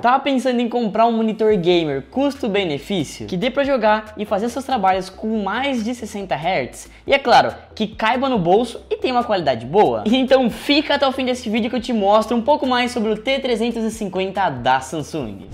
Tá pensando em comprar um monitor gamer custo-benefício que dê para jogar e fazer seus trabalhos com mais de 60 Hz? E é claro, que caiba no bolso e tenha uma qualidade boa? Então fica até o fim desse vídeo que eu te mostro um pouco mais sobre o T350 da Samsung.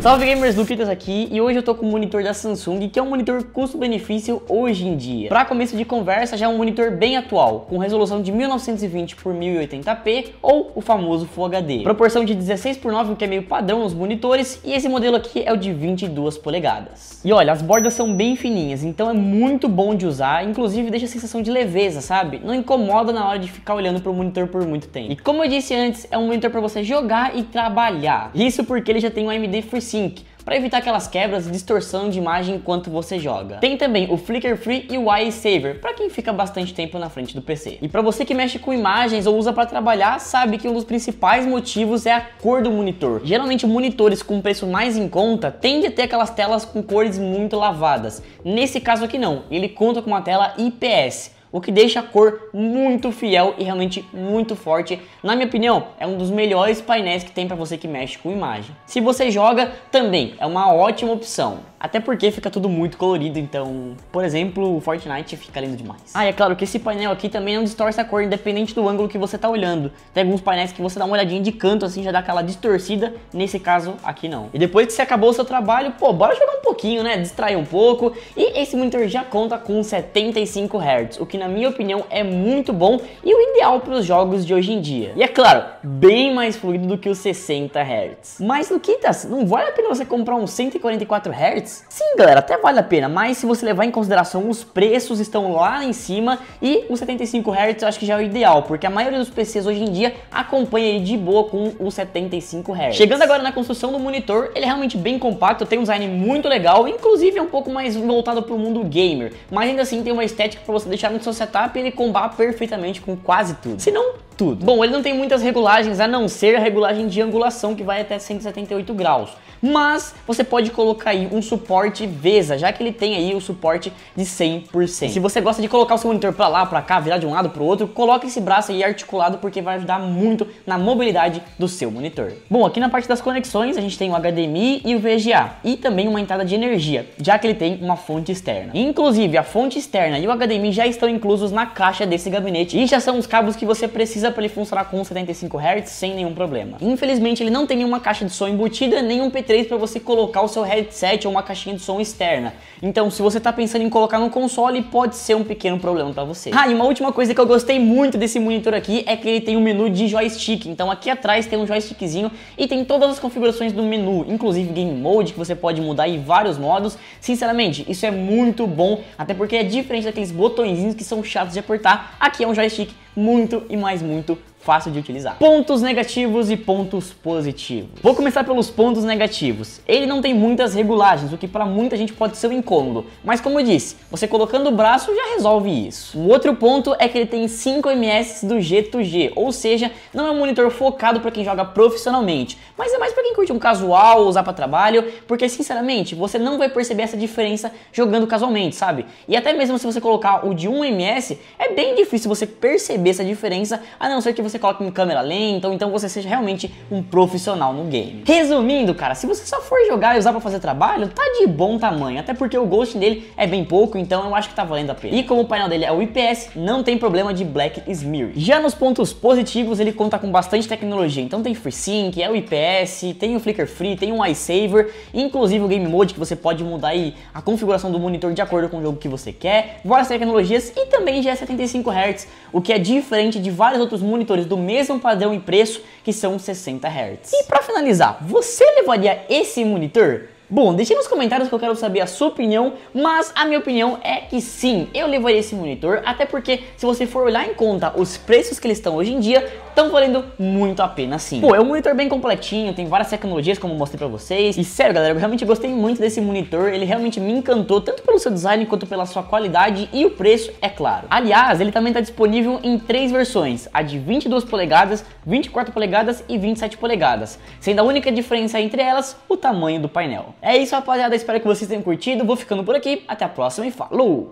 Salve gamers, Luquitas aqui e hoje eu tô com o monitor da Samsung que é um monitor custo-benefício hoje em dia. Para começo de conversa já é um monitor bem atual, com resolução de 1920 por 1080p ou o famoso Full HD. Proporção de 16 por 9, o que é meio padrão nos monitores, e esse modelo aqui é o de 22 polegadas. E olha, as bordas são bem fininhas, então é muito bom de usar, inclusive deixa a sensação de leveza, sabe? Não incomoda na hora de ficar olhando pro monitor por muito tempo. E como eu disse antes, é um monitor para você jogar e trabalhar. Isso porque ele já tem um AMD FreeSync FreeSync, para evitar aquelas quebras e distorção de imagem enquanto você joga. Tem também o Flicker Free e o Eye Saver, para quem fica bastante tempo na frente do PC. E para você que mexe com imagens ou usa para trabalhar, sabe que um dos principais motivos é a cor do monitor. Geralmente monitores com preço mais em conta tendem a ter aquelas telas com cores muito lavadas. Nesse caso aqui não, ele conta com uma tela IPS o que deixa a cor muito fiel e realmente muito forte. Na minha opinião, é um dos melhores painéis que tem para você que mexe com imagem. Se você joga, também é uma ótima opção. Até porque fica tudo muito colorido, então, por exemplo, o Fortnite fica lindo demais. Ah, e é claro que esse painel aqui também não distorce a cor, independente do ângulo que você tá olhando. Tem alguns painéis que você dá uma olhadinha de canto, assim, já dá aquela distorcida, nesse caso aqui não. E depois que você acabou o seu trabalho, pô, bora jogar um pouquinho, né, distrair um pouco. E esse monitor já conta com 75 Hz, o que na minha opinião é muito bom e o ideal para os jogos de hoje em dia. E é claro, bem mais fluido do que os 60 Hz. Mas, Luquitas, não vale a pena você comprar um 144 Hz? Sim, galera, até vale a pena, mas se você levar em consideração os preços estão lá em cima e os 75 Hz eu acho que já é o ideal, porque a maioria dos PCs hoje em dia acompanha ele de boa com os 75 Hz. Chegando agora na construção do monitor, ele é realmente bem compacto, tem um design muito legal, inclusive é um pouco mais voltado para o mundo gamer, mas ainda assim tem uma estética para você deixar no seu setup e ele combar perfeitamente com quase tudo. Se não, tudo. Bom, ele não tem muitas regulagens, a não ser a regulagem de angulação, que vai até 178 graus. Mas você pode colocar aí um suporte VESA, já que ele tem aí o suporte de 100%. Se você gosta de colocar o seu monitor para lá, para cá, virar de um lado para o outro, coloque esse braço aí articulado porque vai ajudar muito na mobilidade do seu monitor. Bom, aqui na parte das conexões a gente tem o HDMI e o VGA e também uma entrada de energia, já que ele tem uma fonte externa. Inclusive, a fonte externa e o HDMI já estão inclusos na caixa desse gabinete e já são os cabos que você precisa precisa para ele funcionar com 75 Hz sem nenhum problema. Infelizmente ele não tem nenhuma caixa de som embutida, nem um P3 para você colocar o seu headset ou uma caixinha de som externa. Então se você está pensando em colocar no console, pode ser um pequeno problema para você. Ah, e uma última coisa que eu gostei muito desse monitor aqui é que ele tem um menu de joystick. Então aqui atrás tem um joystickzinho e tem todas as configurações do menu, inclusive Game Mode que você pode mudar em vários modos. Sinceramente, isso é muito bom, até porque é diferente daqueles botõezinhos que são chatos de apertar. Aqui é um joystick muito e mais muito fácil de utilizar. Pontos negativos e pontos positivos. Vou começar pelos pontos negativos. Ele não tem muitas regulagens, o que para muita gente pode ser um incômodo, mas como eu disse, você colocando o braço já resolve isso. O outro ponto é que ele tem 5 ms do G2G, ou seja, não é um monitor focado para quem joga profissionalmente, mas é mais para quem curte um casual, usar para trabalho, porque sinceramente, você não vai perceber essa diferença jogando casualmente, sabe? E até mesmo se você colocar o de 1 ms, é bem difícil você perceber essa diferença, a não ser que você você coloque em câmera lenta, ou então você seja realmente um profissional no game. Resumindo, cara, se você só for jogar e usar para fazer trabalho, tá de bom tamanho, até porque o ghosting dele é bem pouco, então eu acho que tá valendo a pena. E como o painel dele é o IPS, não tem problema de black smear. Já nos pontos positivos, ele conta com bastante tecnologia, então tem FreeSync, é o IPS, tem o Flicker Free, tem um iSaver, inclusive o Game Mode que você pode mudar aí a configuração do monitor de acordo com o jogo que você quer, várias tecnologias e também já é 75 Hz, o que é diferente de vários outros monitores do mesmo padrão e preço que são 60 Hz. E para finalizar, você levaria esse monitor? Bom, deixe nos comentários que eu quero saber a sua opinião, mas a minha opinião é que sim, eu levaria esse monitor, até porque se você for olhar em conta os preços que eles estão hoje em dia, estão valendo muito a pena sim. Pô, é um monitor bem completinho, tem várias tecnologias como eu mostrei pra vocês, e sério galera, eu realmente gostei muito desse monitor, ele realmente me encantou, tanto pelo seu design quanto pela sua qualidade e o preço, é claro. Aliás, ele também está disponível em três versões, a de 22 polegadas, 24 polegadas e 27 polegadas, sendo a única diferença entre elas o tamanho do painel. É isso, rapaziada. Espero que vocês tenham curtido. Vou ficando por aqui. Até a próxima e falou!